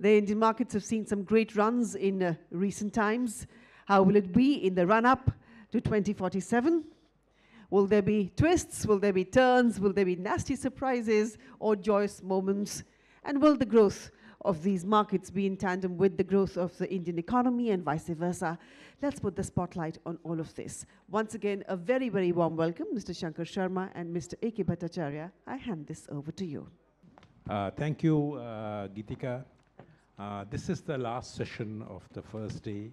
The Indian markets have seen some great runs in uh, recent times. How will it be in the run up to 2047? Will there be twists? Will there be turns? Will there be nasty surprises or joyous moments? And will the growth of these markets be in tandem with the growth of the Indian economy and vice versa? Let's put the spotlight on all of this. Once again, a very, very warm welcome, Mr. Shankar Sharma and Mr. A.K. Bhattacharya. I hand this over to you. Uh, thank you, uh, Geetika. Uh, this is the last session of the first day,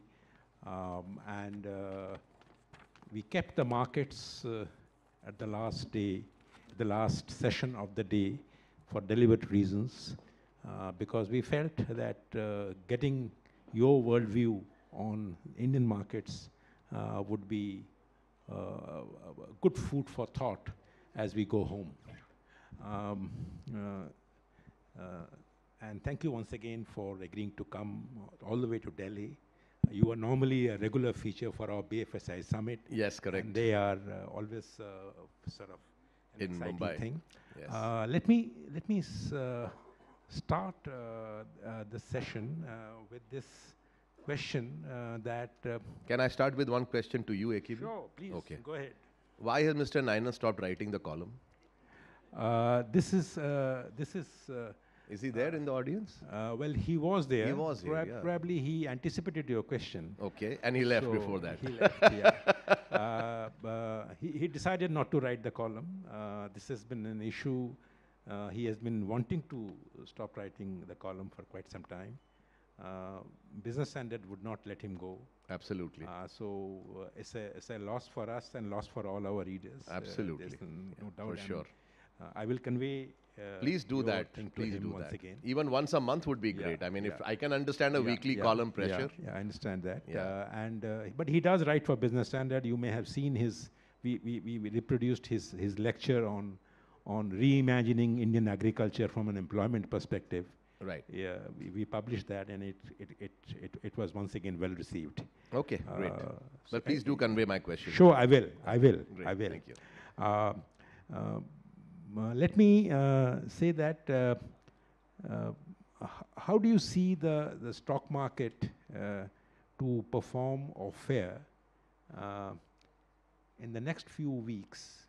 um, and uh, we kept the markets uh, at the last day, the last session of the day for deliberate reasons, uh, because we felt that uh, getting your worldview on Indian markets would be good food for thought as we go home. Um, and thank you once again for agreeing to come all the way to Delhi. You are normally a regular feature for our BFSI summit. Yes, correct. And they are uh, always uh, sort of an In exciting Mumbai. thing. Yes. Uh, let me let me s- uh, start uh, uh, the session uh, with this question uh, that. Uh, Can I start with one question to you, AKB? sure, please Okay. go ahead. Why has Mr. Ninan stopped writing the column? Uh, this is uh, this is. Uh, Is he there in the audience? uh, well, he was there. He was here, Prob- yeah. Probably he anticipated your question. Okay, and he left So before that. He left, yeah. uh, uh, he, he decided not to write the column. Uh, this has been an issue. Uh, he has been wanting to stop writing the column for quite some time. Uh, Business Standard would not let him go. Absolutely. Uh, so uh, it's, a, it's a loss for us and loss for all our readers. Uh, Absolutely. n- no doubt. for and, sure. uh, I will convey. Uh, Please do that. Please do that. again. Even once a month would be Yeah, great. I mean, if. I can understand a Yeah, weekly yeah, column pressure. Yeah, I understand that. Yeah. Uh, and uh, but he does write for Business Standard. You may have seen his. We, we, we reproduced his his lecture on on reimagining Indian agriculture from an employment perspective. Right. Yeah, we, we published that, and it it, it it it was once again well received. Okay, great. Uh, so But please do convey my question. Sure, I will. I will. Great, I will. thank you. Uh, uh, let me uh, say that. Uh, uh, how do you see the the stock market uh, to perform or fare uh, in the next few weeks,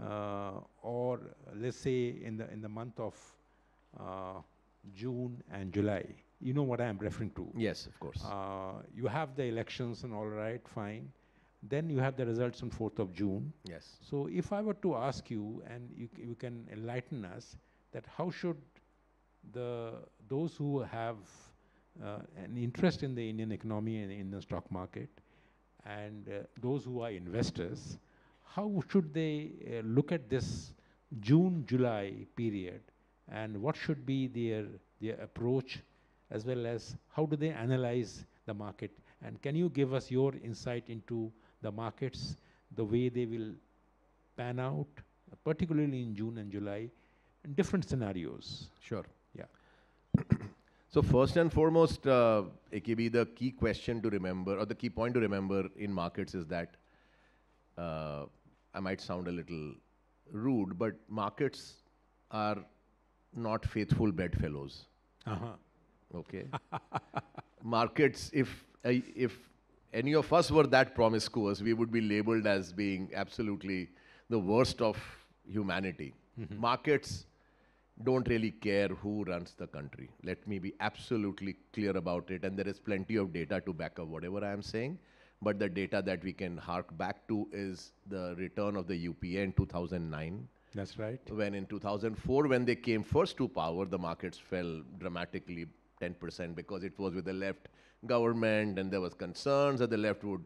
uh, or let's say in the in the month of uh, June and July? You know what I am referring to. Yes, of course. Uh, you have the elections and all right, fine. Then you have the results on 4th of June. yes. So if I were to ask you, and you, you can enlighten us, that how should the those who have uh, an interest in the Indian economy and in the stock market, and uh, those who are investors, how should they uh, look at this June-July period, and what should be their their approach, as well as how do they analyze the market? And can you give us your insight into the markets, the way they will pan out, uh, particularly in June and July, in different scenarios? Sure. Yeah. So first and foremost, uh, AKB, the key question to remember, or the key point to remember in markets is that uh, I might sound a little rude, but markets are not faithful bedfellows. Uh-huh. Okay. markets, if uh, if any of us were that promiscuous, we would be labeled as being absolutely the worst of humanity. Mm-hmm. Markets don't really care who runs the country. Let me be absolutely clear about it. And there is plenty of data to back up whatever I am saying. But the data that we can hark back to is the return of the UPA in 2009 That's right. when in 2004 when they came first to power the markets fell dramatically 10% because it was with the left government and there was concerns that the left would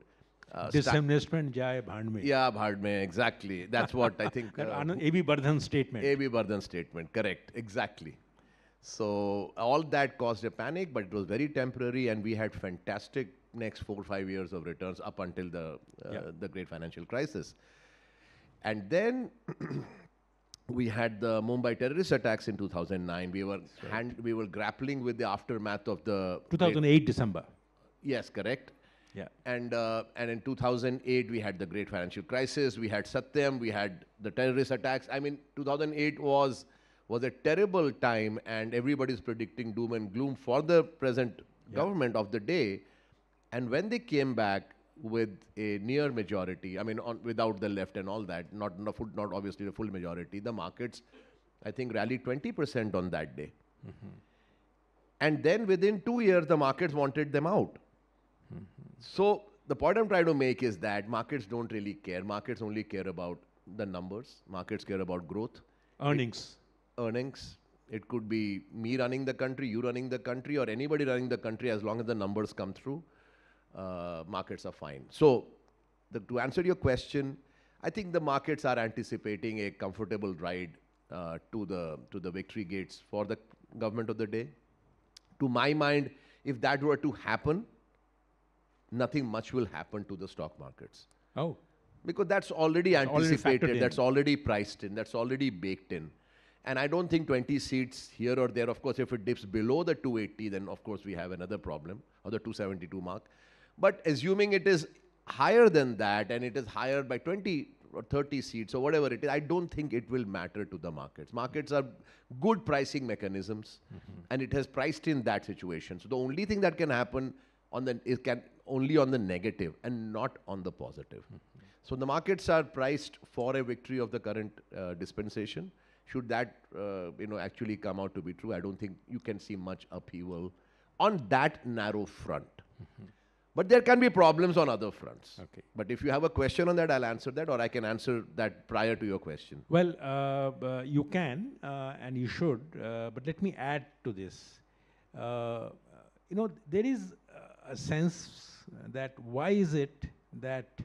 uh, Disinvestment jai bhand mein. yeah bhad mein, exactly that's what i think That uh, A.B. Bardhan statement. A.B. Bardhan statement correct exactly so all that caused a panic but it was very temporary and we had fantastic next 4 5 years of returns up until the uh, Yeah. the great financial crisis and then we had the Mumbai terrorist attacks in 2009. We were hand, we were grappling with the aftermath of the great- 2008 December. yes, correct. Yeah. And uh, and in 2008 we had the great financial crisis. We had Satyam. We had the terrorist attacks. I mean, 2008 was was a terrible time and everybody's predicting doom and gloom for the present government of the day. And when they came back with a near majority, I mean, on, without the left and all that, not, not, full, not obviously the full majority, the markets, I think, rallied 20% on that day. Mm-hmm. And then within two years, the markets wanted them out. Mm-hmm. So the point I'm trying to make is that markets don't really care. Markets only care about the numbers. Markets care about growth, Earnings. earnings. It could be me running the country, you running the country, or anybody running the country. As long as the numbers come through, uh, markets are fine. So, the, to answer your question, I think the markets are anticipating a comfortable ride uh, to the to the victory gates for the government of the day. To my mind, if that were to happen, nothing much will happen to the stock markets Oh, because that's already already factored anticipated, in. that's already priced in, that's already baked in. And I don't think 20 seats here or there, of course, if it dips below the 280, then of course we have another problem, or the 272 mark. But assuming it is higher than that and it is higher by 20 or 30 seats or whatever it is, I don't think it will matter to the markets. Markets are good pricing mechanisms and it has priced in that situation. So the only thing that can happen on the it can only on the negative and not on the positive. So the markets are priced for a victory of the current uh, dispensation. Should that uh, you know actually come out to be true, I don't think you can see much upheaval on that narrow front. But there can be problems on other fronts. Okay. But if you have a question on that, I'll answer that, or I can answer that prior to your question. Well, uh, b- you can uh, and you should, uh, but let me add to this. Uh, you know, there is uh, a sense that why is it that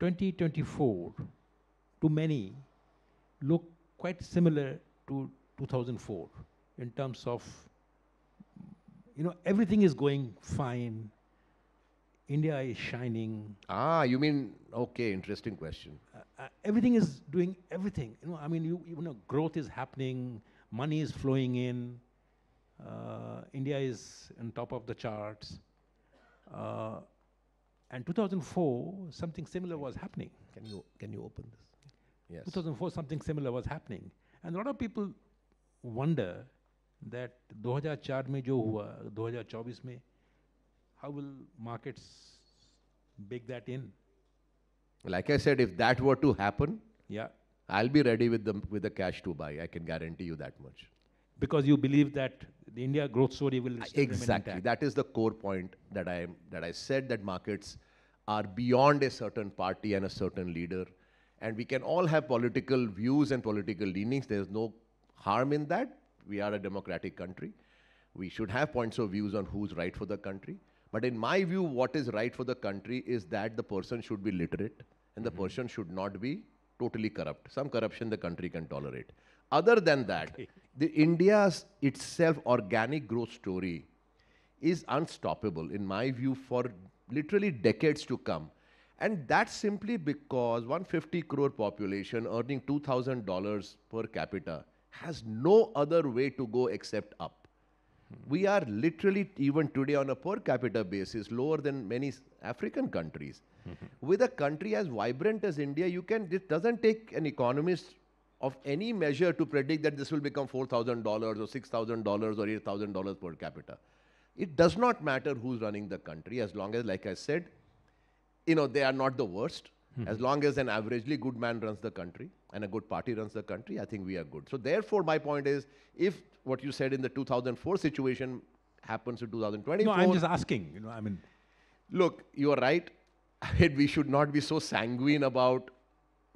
2024 to many look quite similar to 2004 in terms of, you know, everything is going fine. India is shining. Ah, you mean okay? Interesting question. uh, uh, everything is doing everything. You know, I mean, you, you know, growth is happening, money is flowing in. Uh, India is on top of the charts. Uh, and 2004, something similar was happening. Can you can you open this? Yes. 2004, something similar was happening. And a lot of people wonder that 2004 में जो हुआ 2024 में how will markets bake that in Like I said, if that were to happen, yeah I'll be ready with the with the cash to buy. I can guarantee you that much. because you believe that the India growth story will Exactly. That is the core point that I that I said that markets are beyond a certain party and a certain leader, and we can all have political views and political leanings. There's no harm in that. We are a democratic country. We should have points of views on who's right for the country. But in my view, what is right for the country is that the person should be literate and the mm-hmm. person should not be totally corrupt. Some corruption the country can tolerate. Other than that, the India's itself organic growth story is unstoppable in my view for literally decades to come and that's simply because 150 crore population earning $2000 per capita has no other way to go except up we are literally even today on a per capita basis lower than many african countries. Mm-hmm. With a country as vibrant as india you can it doesn't take an economist of any measure to predict that this will become $4000 or $6000 or $8000 per capita. It does not matter who's running the country as long as like i said you know, they are not the worst. Mm-hmm. As long as an averagely good man runs the country and a good party runs the country, I think we are good. So therefore, my point is, if what you said in the 2004 situation happens in 2024, No, I'm just asking. You know, I mean, look, you are right. we should not be so sanguine about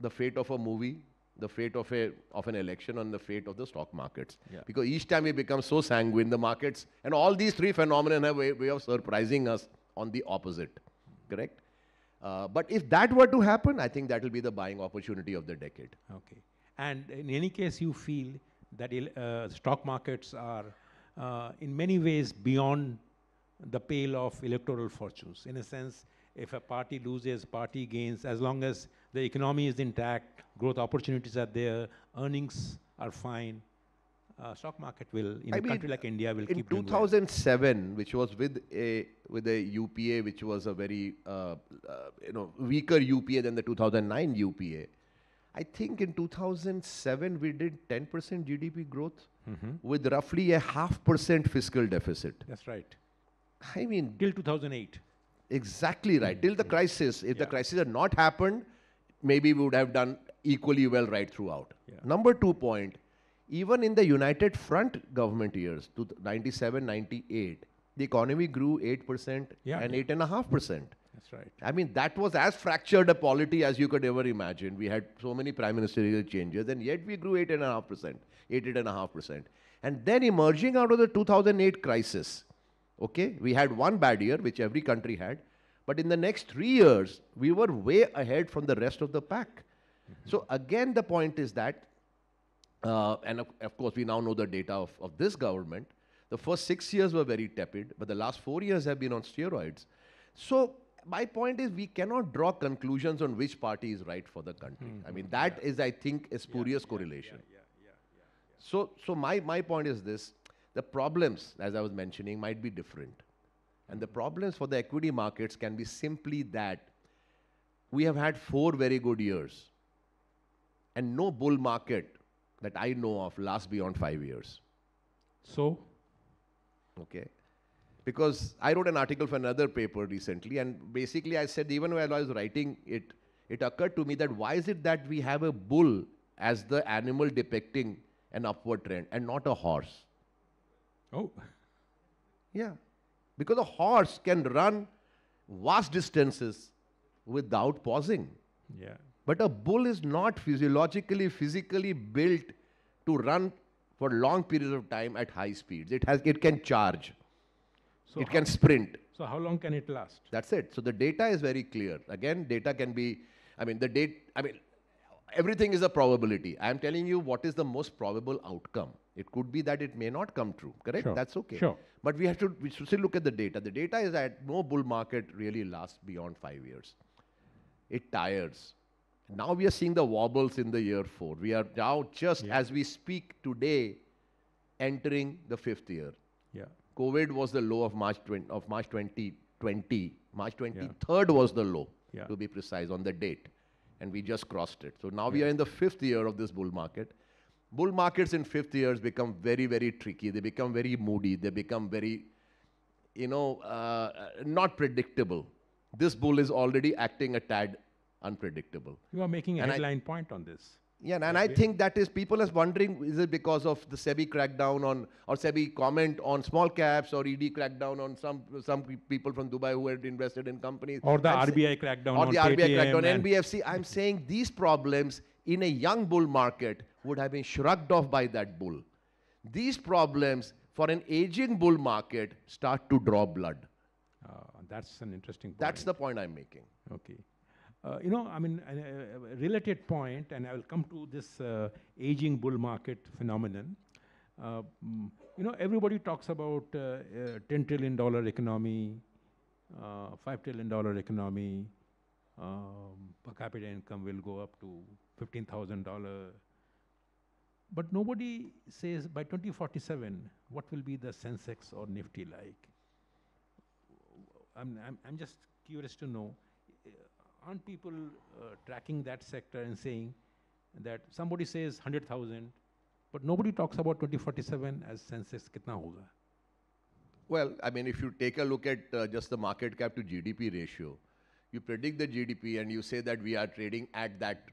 the fate of a movie, the fate of a of an election, and the fate of the stock markets. Yeah. Because each time we become so sanguine, the markets and all these three phenomena have a way, way of surprising us on the opposite. Correct. Uh, but if that were to happen, I think that will be the buying opportunity of the decade. okay. And in any case, you feel that uh, stock markets are uh, in many ways beyond the pale of electoral fortunes. In a sense, if a party loses, party gains, as long as the economy is intact, growth opportunities are there, earnings are fine, uh, stock market will, in I a mean, country like India, will in keep doing well. 2007, which was with a with a UPA, which was a very uh, uh, you know weaker UPA than the 2009 UPA, I think in 2007 we did 10% GDP growth Mm-hmm. with roughly a half percent fiscal deficit. That's right. I mean, Till 2008. exactly right. Till the crisis, if the crisis had not happened, maybe we would have done equally well right throughout. Yeah. Number two point, even in the United Front government years, to 97, 98, the economy grew 8% Yeah. and 8.5%. That's right. I mean, that was as fractured a polity as you could ever imagine. We had so many prime ministerial changes, and yet we grew 8.5%, 8.5%. And then emerging out of the 2008 crisis, okay, we had one bad year, which every country had, but in the next three years, we were way ahead from the rest of the pack. Mm-hmm. So, again, the point is that, uh, and of, of course, we now know the data of, of this government. The first six years were very tepid, but the last four years have been on steroids. So, my point is, we cannot draw conclusions on which party is right for the country. I mean, that is, I think, a spurious correlation. So, so my, my point is this the problems, as I was mentioning, might be different. And the problems for the equity markets can be simply that we have had four very good years, and no bull market that I know of lasts beyond five years. So, Okay. Because I wrote an article for another paper recently, and basically I said, even while I was writing it, it occurred to me that why is it that we have a bull as the animal depicting an upward trend and not a horse? oh, Yeah. Because a horse can run vast distances without pausing. yeah. But a bull is not physiologically, physically built to run for long periods of time at high speeds. It has, it can charge, So, it can sprint. so how long can it last? That's it. So the data is very clear. Again, data can be, I mean, the date, I mean, everything is a probability. I am telling you what is the most probable outcome. It could be that it may not come true, correct? Sure. That's okay. Sure. But we have to, we should still look at the data. The data is that no bull market really lasts beyond five years. It tires. Now we are seeing the wobbles in the year four. We are now just Yeah. as we speak today, entering the fifth year. Yeah. COVID was the low of March 20, of March 2020. March 23rd was the low, Yeah. to be precise, on the date, and we just crossed it. So now we are in the fifth year of this bull market. Bull markets in fifth years become very, very tricky. They become very moody. They become very, you know, uh, not predictable. This bull is already acting a tad unpredictable. You are making a And I- headline point on this. Yeah, and I think that is people is wondering is it because of the SEBI crackdown on or SEBI comment on small caps or ED crackdown on some some people from Dubai who had invested in companies Or the I'm RBI crackdown or on the RBI crackdown and- NBFC. I'm saying these problems in a young bull market would have been shrugged off by that bull. These problems for an aging bull market start to draw blood. Uh, that's an interesting point. That's the point I'm making. Okay. Uh, you know, I mean, a, a- related point, and I will come to this uh, aging bull market phenomenon. Uh, mm, you know, everybody talks about uh, uh, $10 trillion economy, uh, $5 trillion economy, um, per capita income will go up to $15,000. But nobody says by 2047, what will be the Sensex or Nifty like? I'm, I'm, I'm just curious to know, aren't people uh, tracking that sector and saying that somebody says 100,000, but nobody talks about 2047 as Sensex kitna hoga? Well, I mean, if you take a look at uh, just the market cap to GDP ratio, you predict the GDP and you say that we are trading at that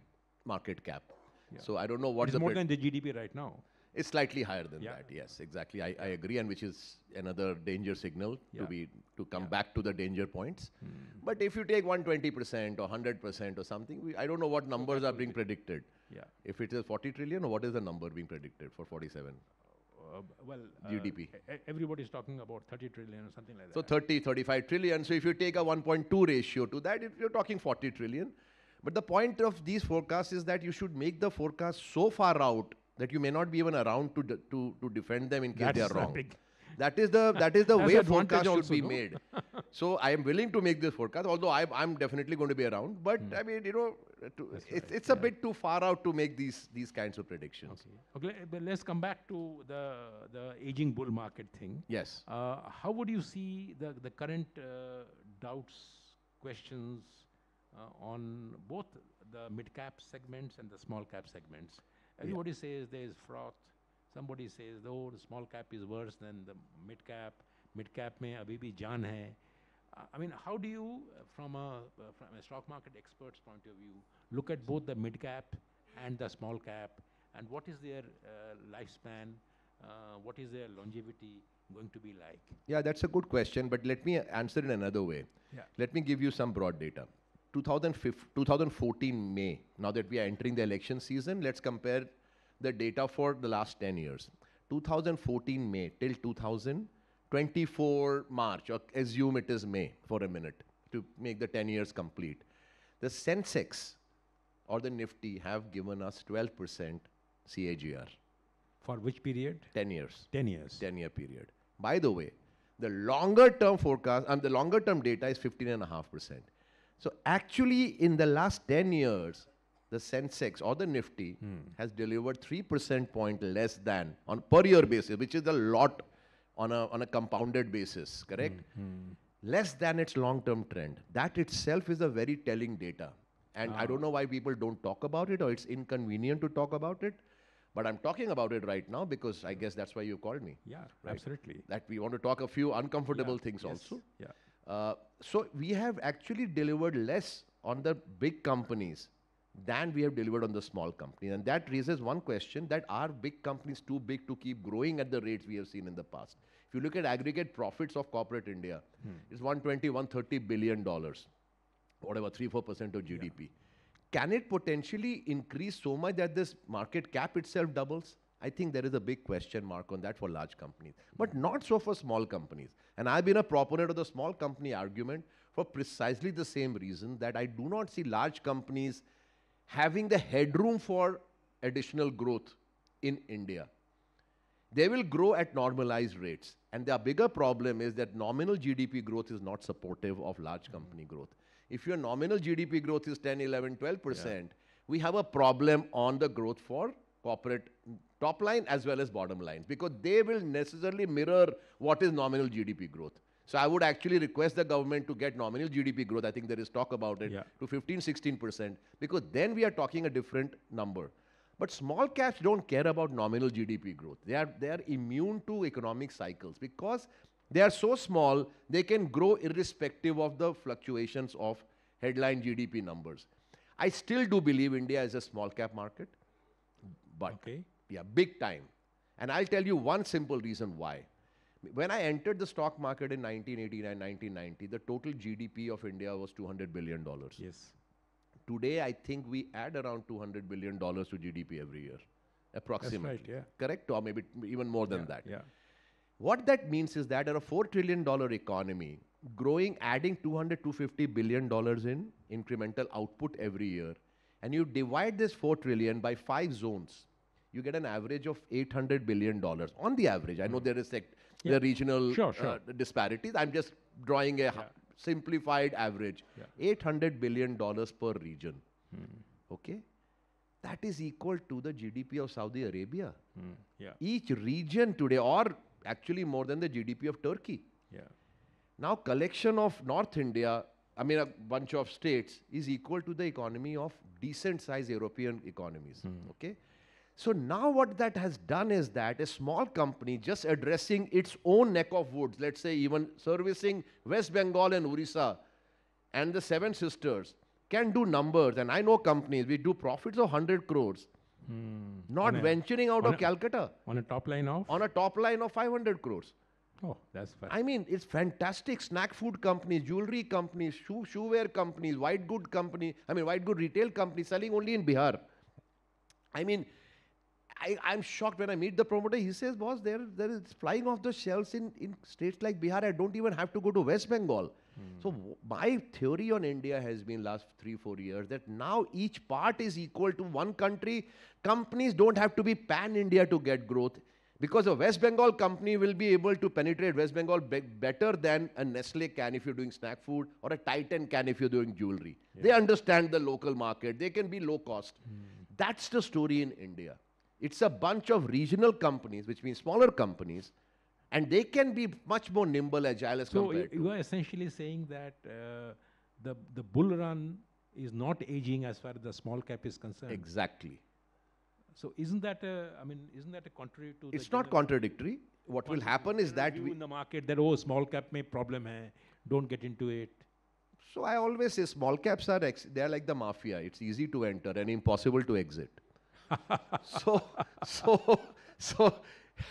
market cap. Yeah. So I don't know what It's more than the GDP right now. It's slightly higher than Yeah. that. Yes, exactly. I, I agree, and which is another danger signal Yeah. to be to come Yeah. back to the danger points. Hmm. But if you take 120% or 100% or something, we, I don't know what numbers are being predicted. Yeah. If it is 40 trillion, what is the number being predicted for 47? Uh, well, uh, GDP. e- e- everybody's talking about 30 trillion or something like that. So that. 30, 35 trillion. So if you take a 1.2 ratio to that, if you're talking 40 trillion. But the point of these forecasts is that you should make the forecast so far out that you may not be even around to, de- to, to defend them in case they are wrong. big- That is the that is the way forecast should be no? made. so I am willing to make this forecast, although I, I'm definitely going to be around. But I mean, you know, to, Hmm. It's, right, it's a yeah. bit too far out to make these these kinds of predictions. Okay. Okay, but let's come back to the, the aging bull market thing. Yes. Uh, how would you see the, the current uh, doubts, questions, uh, on both the mid-cap segments and the small-cap segments. Everybody says there is froth. Somebody says, oh, the small cap is worse than the mid-cap. Mid-cap mein abhi bhi jaan hai. I mean, how do you, uh, from a, uh, from a stock market expert's point of view, look at both the mid-cap and the small cap, and what is their uh, lifespan, uh, what is their longevity going to be like? Yeah, that's a good question, but let me answer in another way. Yeah. Let me give you some broad data. 2015, 2014 May, now that we are entering the election season, let's compare the data for the last 10 years. 2014 May till 2024 March, or assume it is May for a minute to make the 10 years complete. The Sensex or the Nifty have given us 12% CAGR, For which period? 10 years. 10 years. 10 year period. By the way, the longer term forecast and the longer term data is 15.5%. So actually, in the last 10 years, the Sensex or the Nifty hmm. has delivered 3% point less than on per year basis, which is a lot on a, on a compounded basis, correct? Hmm, hmm. Less than its long term trend. That itself is a very telling data. And I don't ah. know why people don't talk about it or it's inconvenient to talk about it. But I'm talking about it right now because I guess that's why you called me. Yeah, Right. absolutely. That we want to talk a few uncomfortable Yeah, things yes, also. Yeah. Uh, so we have actually delivered less on the big companies than we have delivered on the small companies. And that raises one question that are big companies too big to keep growing at the rates we have seen in the past? If you look at aggregate profits of corporate India, it's 120, 130 billion dollars, whatever, 3 4% of GDP. Can it potentially increase so much that this market cap itself doubles? I think there is a big question mark on that for large companies, but not so for small companies. And I've been a proponent of the small company argument for precisely the same reason that I do not see large companies having the headroom for additional growth in India they will grow at normalized rates. And their bigger problem is that nominal GDP growth is not supportive of large company mm-hmm. growth. If your nominal GDP growth is 10, 11, 12%, we have a problem on the growth for corporate top line as well as bottom lines because they will necessarily mirror what is nominal GDP growth. So I would actually request the government to get nominal GDP growth. I think there is talk about it Yeah. to 15, 16%, because then we are talking a different number. But small caps don't care about nominal GDP growth. They are, they are immune to economic cycles because they are so small, they can grow irrespective of the fluctuations of headline GDP numbers. I still do believe India is a small cap market, but Okay. Yeah, big time. And I'll tell you one simple reason why. When I entered the stock market in 1989, 1990, the total GDP of India was 200 billion dollars. Yes. Today, I think we add around 200 billion dollars to GDP every year, approximately. yeah. Correct, or maybe even more than that. Yeah. What that means is that at a four trillion dollar economy, growing, adding 200, 250 billion dollars in incremental output every year, and you divide this four trillion by five zones, you get an average of 800 billion dollars on the average. I know there is sect- Yeah. the regional Sure, sure. uh, disparities. I'm just drawing a h- simplified average. Yeah. 800 billion dollars per region. Okay, that is equal to the GDP of Saudi Arabia Mm. Yeah. each region today, or actually more than the GDP of Turkey. Yeah. Now, collection of North India, I mean, a bunch of states, is equal to the economy of decent sized European economies. Okay? So now what that has done is that a small company just addressing its own neck of woods, let's say even servicing West Bengal and Orissa and the Seven Sisters, can do numbers. And I know companies, we do profits of 100 crores, hmm. not a- venturing out of a- Calcutta On a top line of? on a top line of 500 crores. Oh, that's fine. I mean, it's fantastic. Snack food companies, jewelry companies, shoe shoewear companies, white good company. I mean, white good retail companies selling only in Bihar. I mean, I, I'm shocked when I meet the promoter. He says, "Boss, there, there is flying off the shelves in, in states like Bihar. I don't even have to go to West Bengal." Hmm. So w- my theory on India has been last three, four years that now each part is equal to one country. Companies don't have to be pan India to get growth. Because a West Bengal company will be able to penetrate West Bengal be- better than a Nestle can if you're doing snack food or a Titan can if you're doing jewelry. They understand the local market. They can be low cost. Hmm. That's the story in India. It's a bunch of regional companies, which means smaller companies, and they can be much more nimble, agile as So you, compared to. you are essentially saying that uh, the the bull run is not aging as far as the small cap is concerned. Exactly. So isn't that a, I mean, isn't that a contrary to the It's not contradictory. What will happen is that we, in the market that oh small cap may problem hai, don't get into it. So I always say small caps are ex- they are like the mafia. It's easy to enter and impossible to exit. So so so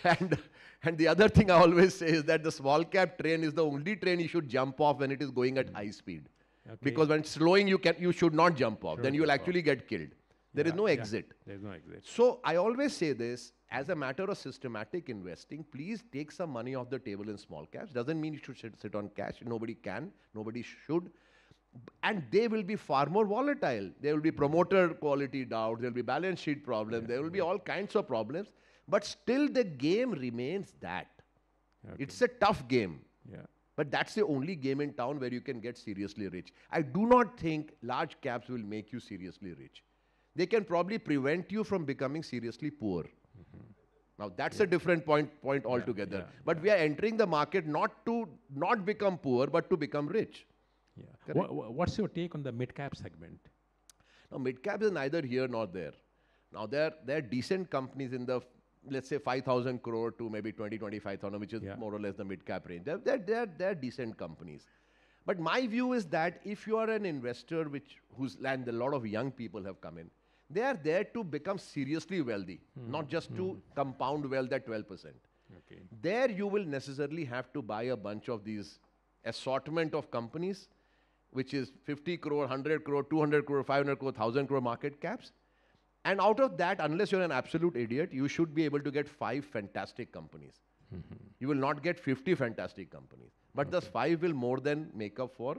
and and the other thing I always say is that the small cap train is the only train you should jump off when it is going at high speed. Okay. Because when it's slowing you can you should not jump off. then you will jump off. actually get killed. There is Yeah, no yeah. exit. There's no exit. So I always say this as a matter of systematic investing, please take some money off the table in small caps. Doesn't mean you should sit, sit on cash. Nobody can, nobody should. And they will be far more volatile. There will be promoter quality doubts, there will be balance sheet problems, there will be all kinds of problems. But still, the game remains that. Okay. It's a tough game. Yeah. But that's the only game in town where you can get seriously rich. I do not think large caps will make you seriously rich. They can probably prevent you from becoming seriously poor. Now that's a different point point altogether. Mm-hmm. yeah, but we are entering the market not to not become poor, but to become rich. Yeah. Correct. Wha- wha- what's your take on the mid cap segment? Now mid cap is neither here nor there. Now there there are decent companies in the let's say 5,000 crore to maybe 20, 25,000, which is Yeah. more or less the mid cap range. They're, they're, they're, they're decent companies. But my view is that if you are an investor which whose land a lot of young people have come in, they are there to become seriously wealthy, hmm. not just to hmm. compound wealth at 12%. Okay. There you will necessarily have to buy a bunch of these assortment of companies, which is 50 crore, 100 crore, 200 crore, 500 crore, 1000 crore market caps. And out of that, unless you're an absolute idiot, you should be able to get five fantastic companies. You will not get 50 fantastic companies. But those five will more than make up for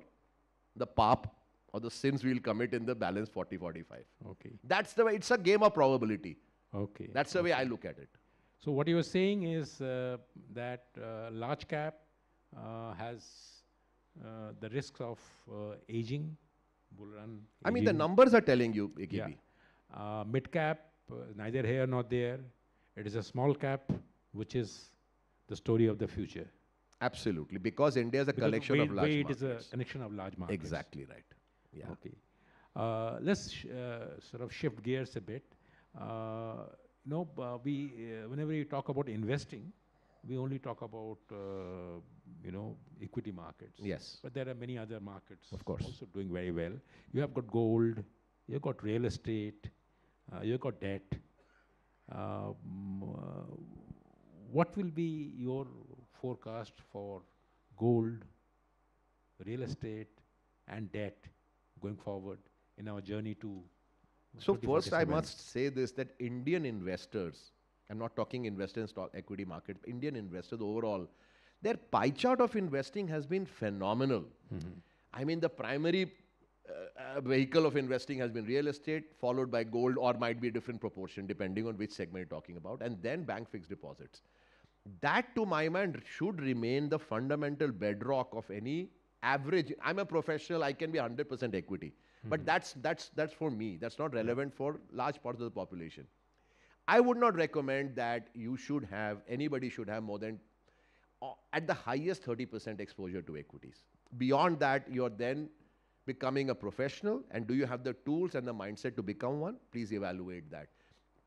the pop or the sins we'll commit in the balance 40 45. Okay. That's the way, it's a game of probability. Okay. That's the way I look at it. So what you are saying is uh, that uh, large cap uh, has uh, the risks of uh, aging, bull run. I mean, the numbers are telling you, AKB. Yeah. Uh, mid cap, uh, neither here nor there. It is a small cap, which is the story of the future. Absolutely, because India is a Because collection way, of large way markets. it is a connection of large markets. exactly right. Yeah. Okay. Uh, let's sh- uh, sort of shift gears a bit. Uh, you know, uh, we uh, whenever you talk about investing, we only talk about uh, you know equity markets. Yes. But there are many other markets, Of course. also doing very well. You have got gold, you've got real estate, uh, you've got debt. Um, uh, what will be your forecast for gold, real estate, and debt going forward in our journey to? So first, I must say this: that Indian investors, I'm not talking investors in stock equity market, Indian investors overall, their pie chart of investing has been phenomenal. I mean, the primary uh, uh, vehicle of investing has been real estate, followed by gold, or might be a different proportion depending on which segment you're talking about, and then bank fixed deposits. That, to my mind, should remain the fundamental bedrock of any average. I'm a professional; I can be 100% equity, but that's that's that's for me. That's not relevant for large parts of the population. I would not recommend that you should have anybody should have more than uh, at the highest 30% exposure to equities. Beyond that, you're then becoming a professional, and do you have the tools and the mindset to become one? Please evaluate that.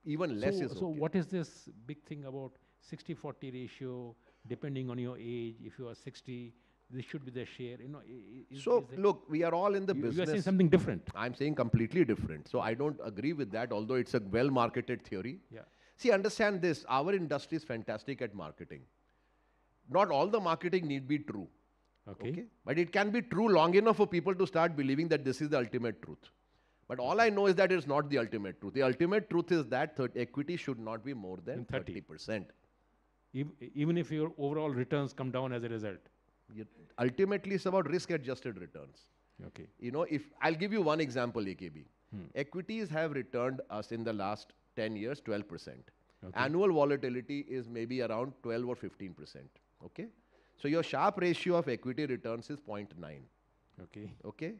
Even less so, is so okay. what is this big thing about 60-40 ratio, depending on your age, if you are 60, this should be the share, you know. is- So is look, we are all in the you, you are saying something different. I'm saying completely different. So I don't agree with that, although it's a well marketed theory. Yeah. See, understand this our industry is fantastic at marketing. Not all the marketing need be true. Okay. okay. But it can be true long enough for people to start believing that this is the ultimate truth. But all I know is that it's not the ultimate truth. The ultimate truth is that third equity should not be more than Than 30. 30%. Even if your overall returns come down as a result. You- Ultimately, it's about risk adjusted returns. Okay. You know, if I'll give you one example, AKB. Hmm. Equities have returned us in the last 10 years 12%. Annual volatility is maybe around 12 or 15%. Okay? So your Sharpe ratio of equity returns is 0.9. Okay. Okay?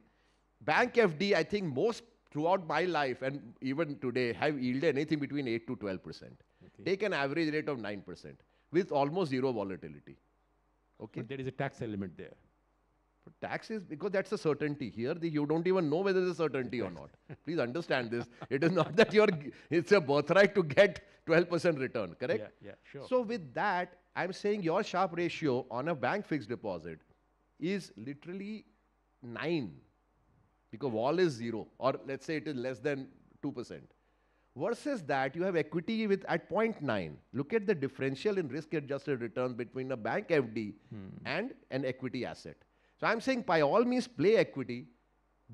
Bank FD, I think most throughout my life and even today have yielded anything between 8 to 12%. Take an average rate of 9% with almost zero volatility. Okay? But there is a tax element there. Tax is because that's a certainty. Here, the, you don't even know whether it's a certainty or not. Please understand this. It is not that you're, it's a birthright to get 12% return, correct? Yeah, yeah, sure. So, with that, I'm saying your Sharpe ratio on a bank fixed deposit is literally 9 because vol is 0 or let's say it is less than 2%. Versus that, you have equity with at 0.9. Look at the differential in risk adjusted return between a bank FD and an equity asset. So I'm saying by all means play equity,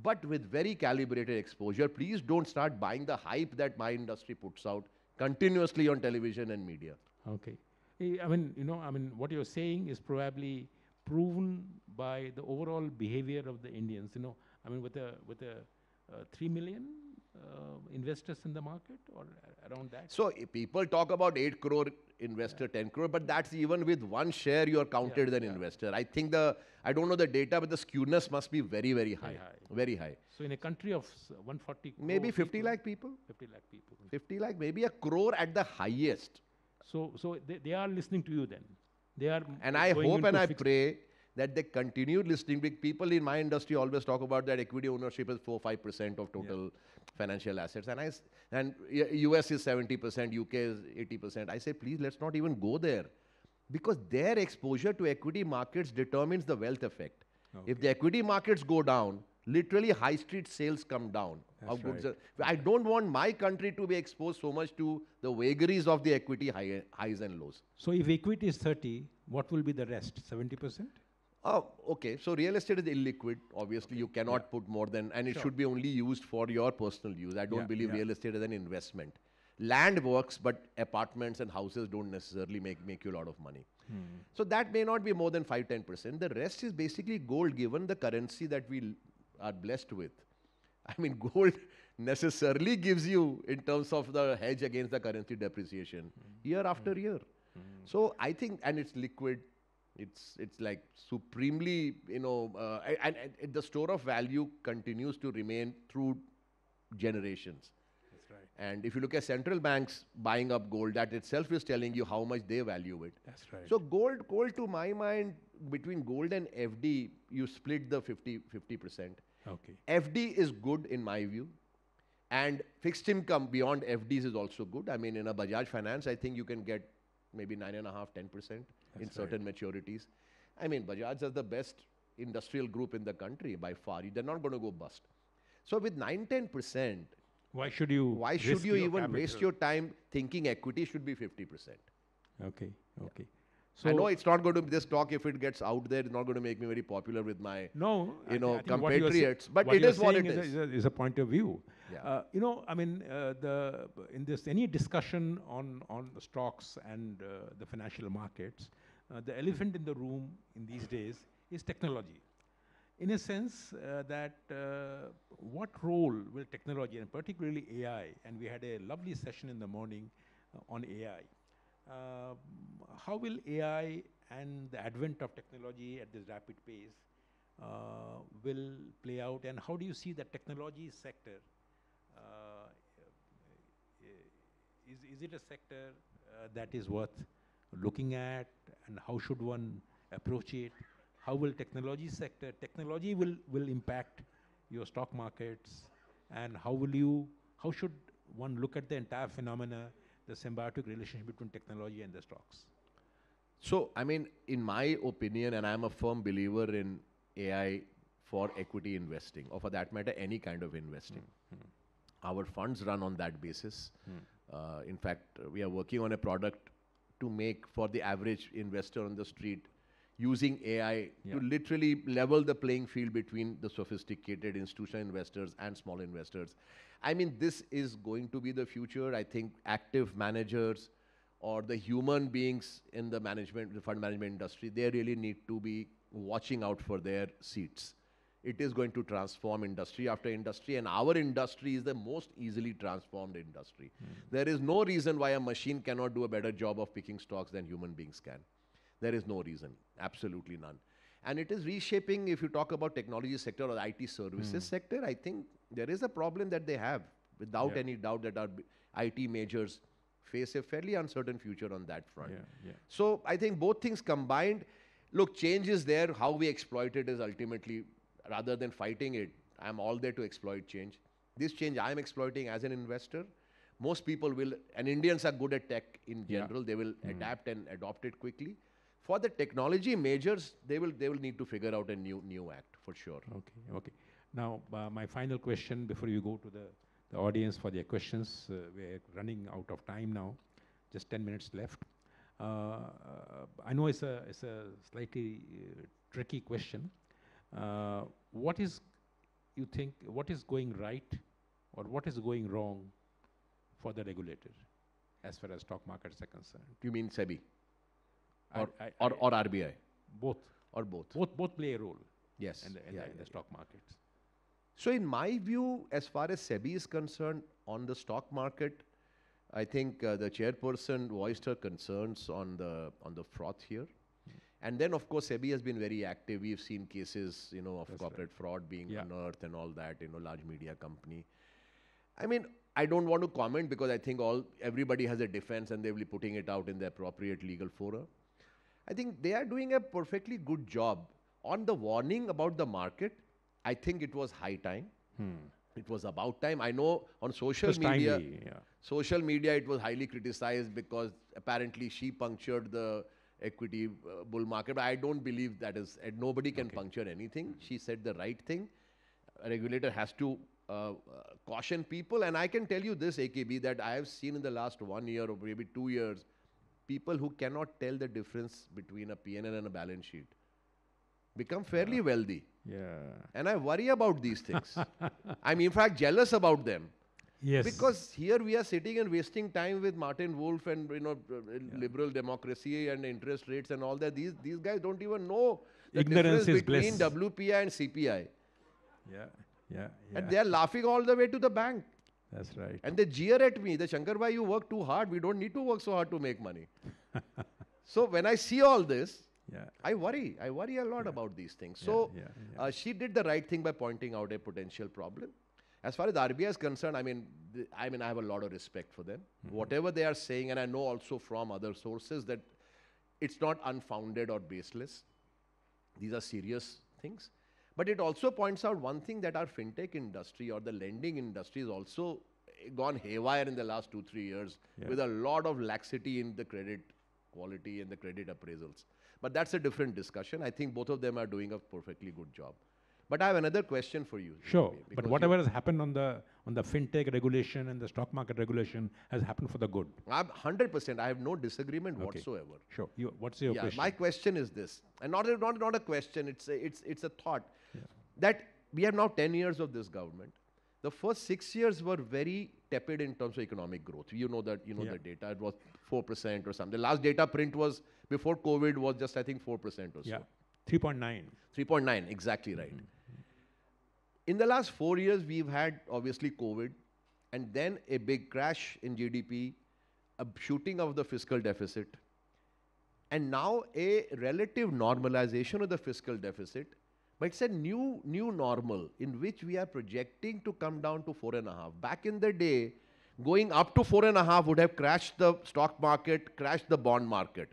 but with very calibrated exposure. Please don't start buying the hype that my industry puts out continuously on television and media. Okay. I mean, you know, I mean, what you're saying is probably proven by the overall behavior of the Indians. You know, I mean, with a with a uh, three million uh, investors in the market or around that. So people talk about 8 crore investor, 10 crore, but that's even with one share you are counted as an investor. I think the, I don't know the data, but the skewness must be very, very high. high. Very high. So in a country of s- 140 Maybe 50 people- lakh people. 50 lakh people. 50 lakh, maybe a crore at the highest. So so they, they are listening to you then. They are And I hope and I pray that they continued listening. Big people in my industry always talk about that equity ownership is 4 5% of total financial assets. And, I, and US is 70%, UK is 80%. I say, please, let's not even go there. Because their exposure to equity markets determines the wealth effect. If the equity markets go down, literally high street sales come down. of That's goods. Uh, I don't want my country to be exposed so much to the vagaries of the equity high, highs and lows. So if equity is 30, what will be the rest? 70%? Oh, okay. So real estate is illiquid. Obviously, you cannot put more than, and it should be only used for your personal use. I don't Yeah, believe yeah. real estate is an investment. Land works, but apartments and houses don't necessarily make, make you a lot of money. Hmm. So that may not be more than 5 10%. The rest is basically gold, given the currency that we l- are blessed with. I mean, gold necessarily gives you, in terms of the hedge against the currency depreciation, hmm. year after hmm. year. So I think, and it's liquid. It's it's like supremely, you know, uh, and, and, and the store of value continues to remain through generations. That's right. And if you look at central banks buying up gold, that itself is telling you how much they value it. That's right. So gold, gold to my mind, between gold and FD, you split the 50 percent. okay. FD is good in my view. And fixed income beyond FDs is also good. I mean, in a Bajaj Finance, I think you can get maybe 9.5%, 10% in That's certain maturities. I mean, Bajaj is the best industrial group in the country by far. They're not going to go bust. So with 9 10%, Why should you? why should you even waste your time thinking equity should be 50%? Okay, okay. I know it's not going to, be this talk, if it gets out there, it's not going to make me very popular with my No, you know, I think what you are sa- compatriots, but it is what it is. Is a, is a point of view. Yeah. Uh, you know, I mean, uh, the in this any discussion on on the stocks and uh, the financial markets, uh, the elephant in the room in these days is technology. In a sense, uh, that uh, what role will technology and particularly AI, and we had a lovely session in the morning uh, on AI. Um, how will AI and the advent of technology at this rapid pace uh, will play out, and how do you see the technology sector? Uh, is, is it a sector uh, that is worth looking at, and how should one approach it? How will technology sector, technology will, will impact your stock markets, and how will you, how should one look at the entire phenomena, the symbiotic relationship between technology and the stocks? So, I mean, in my opinion, and I'm a firm believer in AI for equity investing, or for that matter, any kind of investing. Our funds run on that basis. Uh, in fact, we are working on a product to make for the average investor on the street using AI Yeah. to literally level the playing field between the sophisticated institutional investors and small investors. I mean, this is going to be the future. I think active managers or the human beings in the management, the fund management industry, they really need to be watching out for their seats. It is going to transform industry after industry, and our industry is the most easily transformed industry. Hmm. There is no reason why a machine cannot do a better job of picking stocks than human beings can. There is no reason, absolutely none. And it is reshaping, if you talk about technology sector or the IT services hmm. sector, I think there is a problem that they have, without Yeah. any doubt that our IT majors face a fairly uncertain future on that front. Yeah, yeah. So I think both things combined, look, change is there. How we exploit it is ultimately, rather than fighting it, I'm all there to exploit change. This change I'm exploiting as an investor. Most people will, and Indians are good at tech in Yeah. general. They will hmm. adapt and adopt it quickly. For the technology majors, they will they will need to figure out a new new act for sure. Okay, okay. Now, uh, my final question before you go to the, the audience for their questions. Uh, we're running out of time now, just 10 minutes left. Uh, uh, I know it's a, it's a slightly uh, tricky question. Uh, what is, you think, what is going right or what is going wrong for the regulator as far as stock markets are concerned? Do you mean SEBI or I- or, I- or RBI both, or both? both, both play a role Yes. in the, in yeah, the, in yeah, the stock markets. So, in my view, as far as SEBI is concerned, on the stock market, I think uh, the chairperson voiced her concerns on the on the froth here, and then of course SEBI has been very active. We've seen cases, you know, of That's right. corporate fraud being Yeah. unearthed and all that. You know, large media company. I mean, I don't want to comment because I think all everybody has a defense and they will be putting it out in the appropriate legal fora. I think they are doing a perfectly good job on the warning about the market. I think it was high time. It was about time. I know on social Hmm. Media, timely, yeah. social media, it was highly criticized because apparently she punctured the equity uh, bull market. But I don't believe that is. And nobody can puncture anything. She said the right thing. A regulator has to uh, uh, caution people. And I can tell you this, AKB, that I have seen in the last one year or maybe two years, people who cannot tell the difference between a PNL and a balance sheet become fairly wealthy. Yeah. And I worry about these things. I'm in fact jealous about them. Yes. Because here we are sitting and wasting time with Martin Wolf and you know uh, liberal democracy and interest rates and all that. These these guys don't even know the Ignorance difference is between bliss. WPI and CPI, Yeah, yeah, and they are laughing all the way to the bank. That's right. And they jeer at me. The Shankar bhai, you work too hard. We don't need to work so hard to make money. so when I see all this, yeah. I worry. I worry a lot about these things. So yeah, yeah. Uh, she did the right thing by pointing out a potential problem. As far as RBI is concerned, I mean, th- I mean, I have a lot of respect for them. Mm-hmm. Whatever they are saying, and I know also from other sources that it's not unfounded or baseless. These are serious things. But it also points out one thing that our fintech industry or the lending industry has also gone haywire in the last two, three years Yeah. with a lot of laxity in the credit quality and the credit appraisals. But that's a different discussion. I think both of them are doing a perfectly good job. But I have another question for you. Sure, but whatever has happened on the on the fintech regulation and the stock market regulation has happened for the good. I'm 100%. I have no disagreement Okay. whatsoever. Sure. You, what's your yeah, question? my question is this, and not a, not, not a question. It's a, it's it's a thought that we have now 10 years of this government. The first six years were very tepid in terms of economic growth. You know that you know Yeah. the data. It was four percent or something. The last data print was before COVID was just I think four percent or so. yeah, three point nine. 3.9, exactly mm-hmm. right. In the last four years, we've had obviously COVID and then a big crash in GDP, a shooting of the fiscal deficit, and now a relative normalization of the fiscal deficit. But it's a new, new normal in which we are projecting to come down to four and a half. Back in the day, going up to four and a half would have crashed the stock market, crashed the bond market.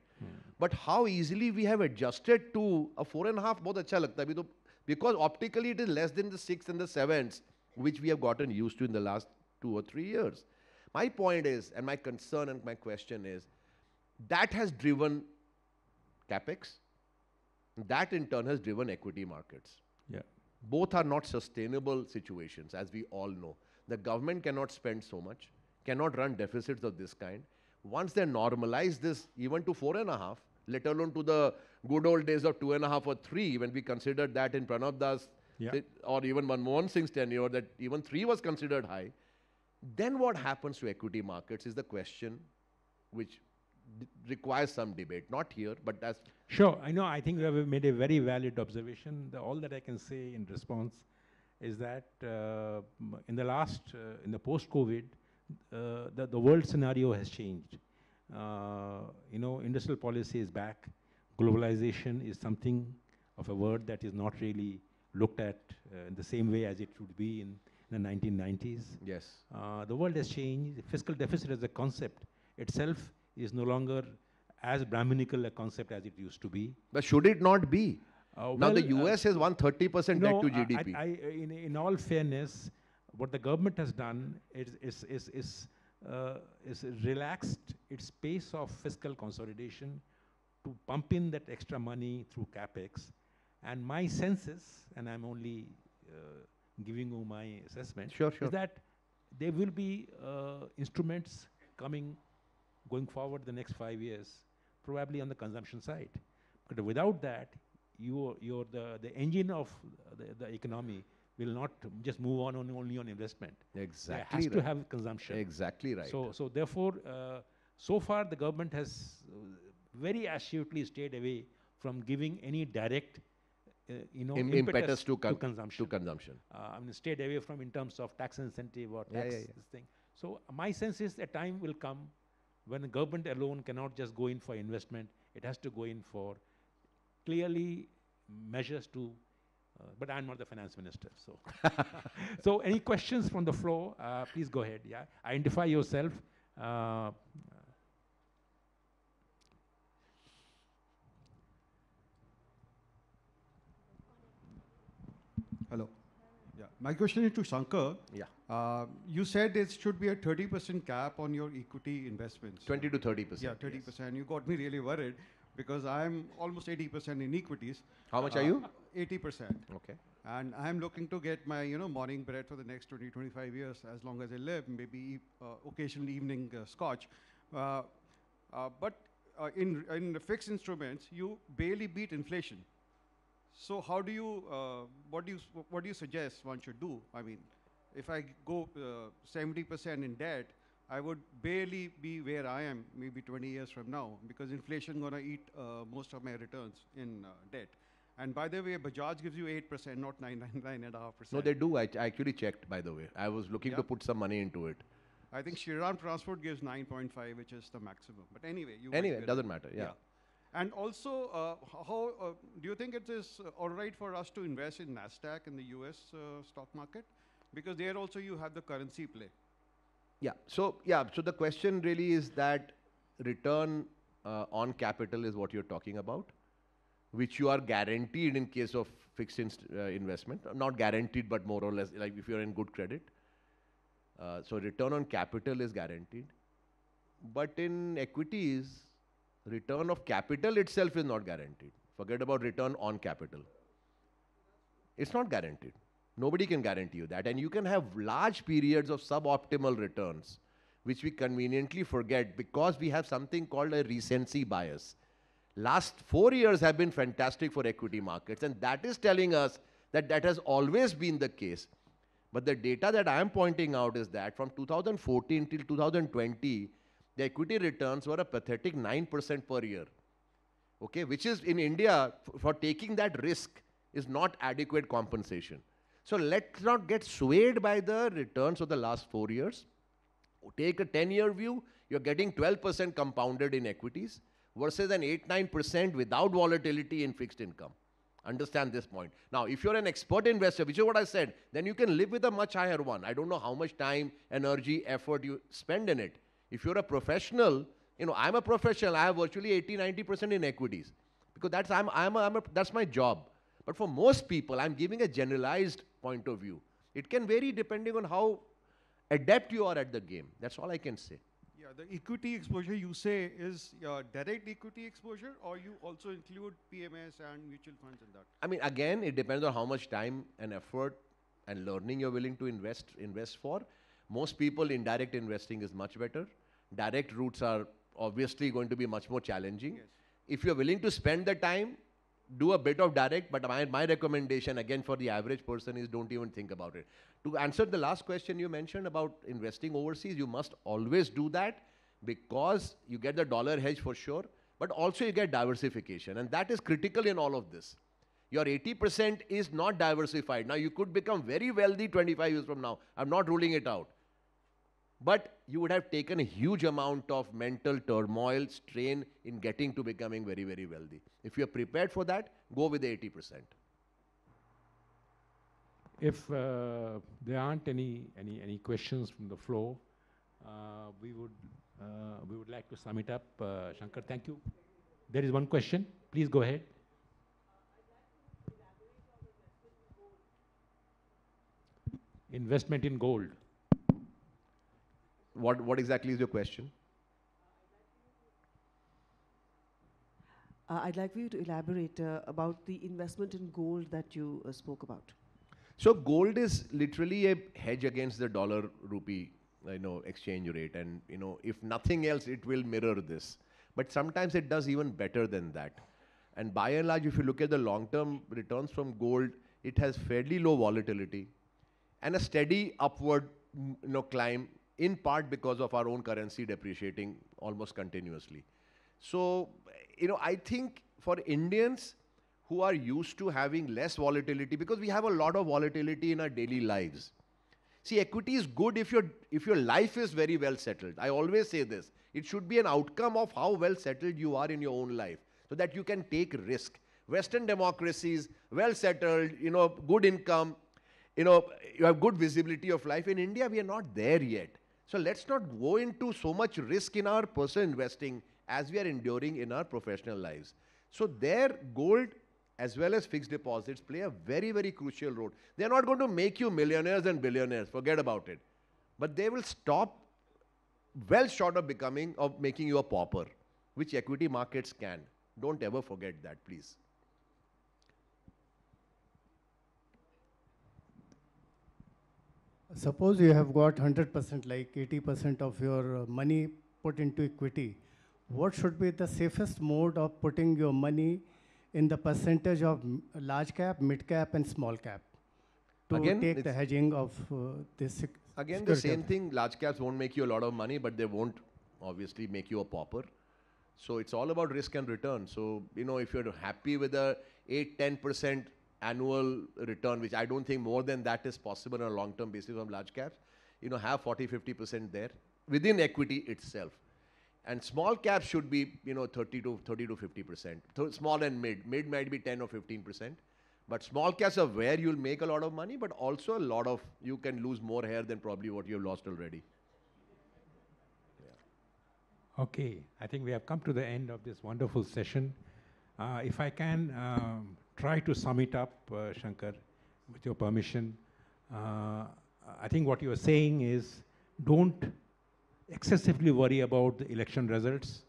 But how easily we have adjusted to a four and a half, बहुत अच्छा लगता है अभी तो because optically it is less than the six and the sevens, which we have gotten used to in the last two or three years. My point is, and my concern and my question is, that has driven capex. That in turn has driven equity markets. Yeah. Both are not sustainable situations, as we all know. The government cannot spend so much, cannot run deficits of this kind. Once they normalize this even to four and a half, let alone to the good old days of two and a half or three, when we considered that in Pranab Da's, Yeah. or even Manmohan Singh's tenure, that even three was considered high. Then what happens to equity markets is the question which requires some debate. Not here, but as Sure, I know. I think you have made a very valid observation. The, all that I can say in response is that uh, in the last, uh, in the post-COVID, uh, the, the world scenario has changed. Uh, you know, industrial policy is back. Globalization is something of a word that is not really looked at uh, in the same way as it would be in, in the 1990s. yes, Uh, the world has changed. Fiscal deficit as a concept itself is no longer as Brahminical a concept as it used to be. But should it not be? Uh, now the well, uh, US has 130% No, debt to GDP. I, I, in, in all fairness, what the government has done is, is, is, is, uh, is relaxed its pace of fiscal consolidation to pump in that extra money through capex. And my sense is, and I'm only uh, giving you my assessment, Sure, sure. is that there will be uh, instruments coming going forward the next five years, probably on the consumption side. But without that, you, you're the, the engine of the, the economy will not just move on, on only on investment. exactly. It has to have consumption. Exactly right. So, so therefore, uh, so far the government has uh, very astutely stayed away from giving any direct, uh, you know, Im- impetus to, con- consumption. to consumption. uh, I mean, stayed away from in terms of tax incentive or tax yeah, yeah. this thing. So my sense is a time will come when the government alone cannot just go in for investment. It has to go in for clearly measures to. Uh, but I'm not the finance minister, so. so any questions from the floor? Uh, please go ahead. Yeah, identify yourself. Uh, Hello. Yeah, my question is to Shankar. Yeah. Uh, you said it should be a 30% cap on your equity investments. 20 to 30%. Yeah, 30%. You got me really worried because I'm almost 80% in equities. How much are Uh, you? 80%. Okay. And I'm looking to get my, you know, morning bread for the next 20, 25 years, as long as I live, maybe uh, occasionally evening uh, scotch. Uh, uh, but uh, in, in the fixed instruments, you barely beat inflation. So how do you, uh, what do you, what do you suggest one should do? I mean, if I go uh, 70% in debt, I would barely be where I am maybe 20 years from now because inflation gonna eat uh, most of my returns in uh, debt. And by the way, Bajaj gives you 8%, not 9.5%. No, they do. I, I actually checked, by the way. I was looking to put some money into it. I think Shriram Transport gives 9.5, which is the maximum. But anyway, you Anyway, get doesn't it. matter, yeah. And also, uh, how uh, do you think it is uh, all right for us to invest in Nasdaq in the U.S. Uh, stock market? Because there also you have the currency play. Yeah. So yeah. So the question really is that return uh, on capital is what you're talking about, which you are guaranteed in case of fixed inst- uh, investment. Not guaranteed, but more or less like if you're in good credit. So return on capital is guaranteed, but in equities, return of capital itself is not guaranteed. Forget about return on capital. It's not guaranteed. Nobody can guarantee you that. And you can have large periods of suboptimal returns, which we conveniently forget because we have something called a recency bias. Last four years have been fantastic for equity markets, and that is telling us that that has always been the case. But the data that I am pointing out is that from 2014 till 2020, the equity returns were a pathetic 9% per year okay, which is in India for taking that risk is not adequate compensation. So let's not get swayed by the returns of the last four years. Take a 10 year view, you're getting 12% compounded in equities versus an 8 9% without volatility in fixed income. Understand this point. Now, if you're an expert investor, which is what I said, then you can live with a much higher one. I don't know how much time, energy, effort you spend in it. If you're a professional, you know, I'm a professional, I have virtually 80 90% in equities because that's, I'm, I'm a, I'm a, that's my job. But for most people, I'm giving a generalized point of view. It can vary depending on how adept you are at the game. That's all I can say. Yeah, the equity exposure you say is uh, direct equity exposure, or you also include PMS and mutual funds in that? I mean, again, it depends on how much time and effort and learning you're willing to invest invest for. Most people, indirect investing is much better. Direct routes are obviously going to be much more challenging. Yes. If you're willing to spend the time, do a bit of direct. But my, my recommendation, again, for the average person is don't even think about it. To answer the last question you mentioned about investing overseas, you must always do that because you get the dollar hedge for sure, but also you get diversification. And that is critical in all of this your 80% is not diversified. Now, you could become very wealthy 25 years from now. I'm not ruling it out. But you would have taken a huge amount of mental turmoil, strain in getting to becoming very, very wealthy. If you're prepared for that, go with the 80%. If uh, there aren't any, any, any questions from the floor, uh, we would uh, we would like to sum it up. Uh, Shankar, thank you. There is one question. Please go ahead. Investment in gold. What, what exactly is your question? Uh, I'd like for you to elaborate uh, about the investment in gold that you uh, spoke about. So gold is literally a hedge against the dollar rupee, you know, exchange rate, and you know, if nothing else, it will mirror this. But sometimes it does even better than that. And by and large, if you look at the long-term returns from gold, it has fairly low volatility and a steady upward, you know, climb. In part because of our own currency depreciating almost continuously. So, you know, I think for Indians who are used to having less volatility, because we have a lot of volatility in our daily lives. See, equity is good if your if your life is very well settled. I always say this. It should be an outcome of how well settled you are in your own life, so that you can take risk. Western democracies, well settled, you know, good income, you know, you have good visibility of life. In India, we are not there yet. So let's not go into so much risk in our personal investing as we are enduring in our professional lives. So there, gold as well as fixed deposits play a very, very crucial role. They're not going to make you millionaires and billionaires, forget about it. But they will stop well short of becoming, of making you a pauper, which equity markets can. Don't ever forget that, please. Suppose you have got 100%, like 80% of your uh, money put into equity. What should be the safest mode of putting your money in the percentage of large cap, mid cap, and small cap? To Again, take the hedging of uh, this. Again, the same thing. Large caps won't make you a lot of money, but they won't obviously make you a pauper. So it's all about risk and return. So you know, if you're happy with a 8 10 percent annual return, which I don't think more than that is possible on a long-term basis from large caps, you know, have 40 50 percent there within equity itself. And small caps should be, you know, 30 to 30 to 50 percent. Small and mid. Mid might be 10 or 15 percent. But small caps are where you'll make a lot of money, but also a lot of you can lose more hair than probably what you've lost already. Okay, I think we have come to the end of this wonderful session. Uh, if I can um, try to sum it up, uh, Shankar, with your permission, uh, I think what you are saying is don't excessively worry about the election results.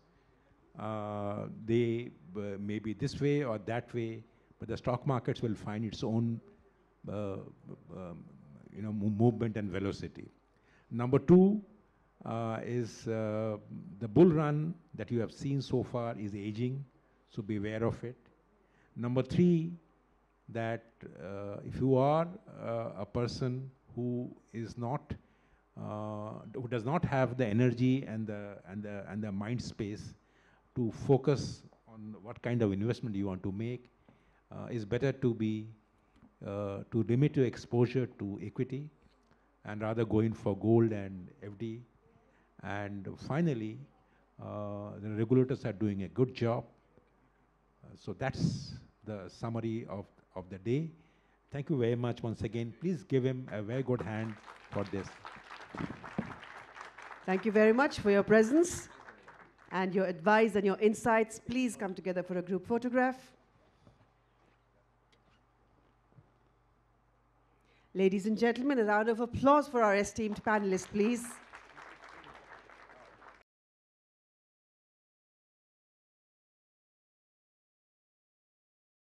Uh, they uh, may be this way or that way, but the stock markets will find its own uh, um, you know, mo- movement and velocity. Number two uh, is the bull run that you have seen so far is aging, so beware of it. Number three, that uh, if you are uh, a person who is not, uh, who does not have the energy and the and the and the mind space to focus on what kind of investment you want to make, uh, it's better to be uh, to limit your exposure to equity and rather go in for gold and FD. And finally, the regulators are doing a good job. So that's the summary of, of the day. Thank you very much once again. Please give him a very good hand for this. Thank you very much for your presence and your advice and your insights. Please come together for a group photograph. Ladies and gentlemen, a round of applause for our esteemed panelists, please.